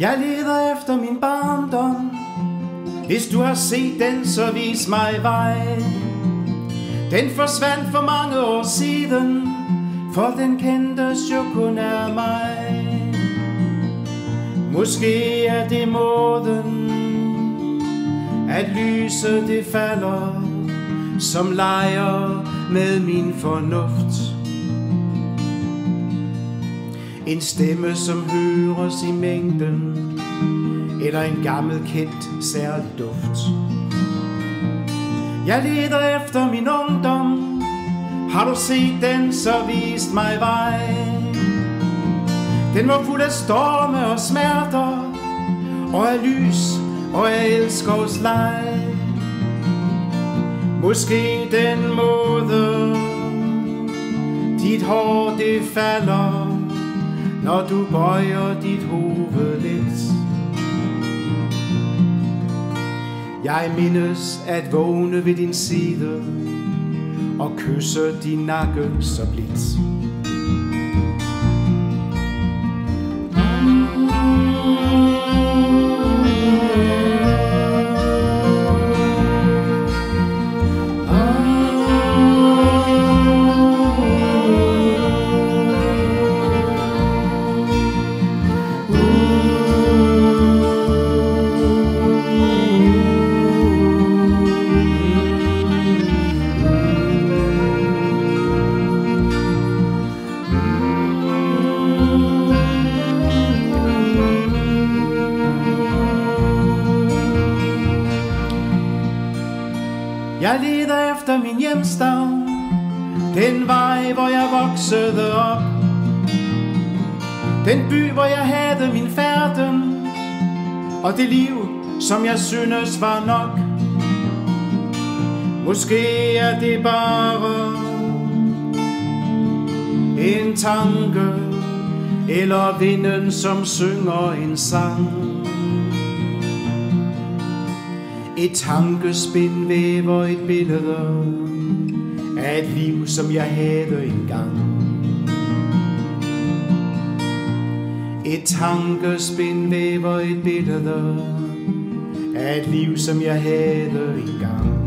Jeg leder efter min barndom. Hvis du har set den, så vis mig vej. Den forsvandt for mange år siden For den kendtes jo kun af mig. Måske er det måden At lyset det falder Som leger med min fornuft en stemme, som høres i mængden, eller en gammel kendt særlig duft. Jeg leder efter min ungdom, har du set den, så vist mig vej. Den var fuld af storme og smerter, og af lys og af elskovs leg. Måske den måde, dit hår det falder, når du bøjer dit hoved lidt. Jeg mindes at vågne ved din side og kysse din nakke så blidt. Jeg leder efter min hjemstavn. Den vej, hvor jeg voksede op. Den by, hvor jeg havde min færden. Og det liv, som jeg synes var nok. Måske er det bare En tanke Eller vinden, som synger en sang. Et tankespind væver et billede af et liv, som jeg havde engang. Et tankespind væver et billede af et liv, som jeg havde engang.